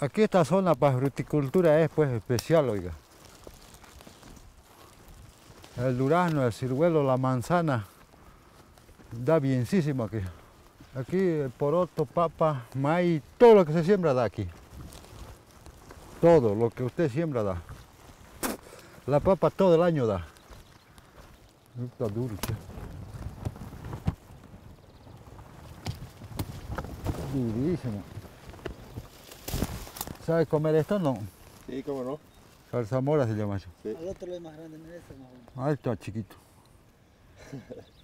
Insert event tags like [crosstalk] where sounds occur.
Aquí esta zona para fruticultura es pues especial, oiga. El durazno, el ciruelo, la manzana, da bienísimo aquí. Aquí el poroto, papa, maíz, todo lo que se siembra da aquí. Todo lo que usted siembra da. La papa todo el año da. Está duro, che. Durísimo. ¿Sabe comer esto? No. Sí, cómo no. Salsa mora se llama eso. Sí. Al otro es más grande, mira ese más menos. Ah, está chiquito. [laughs]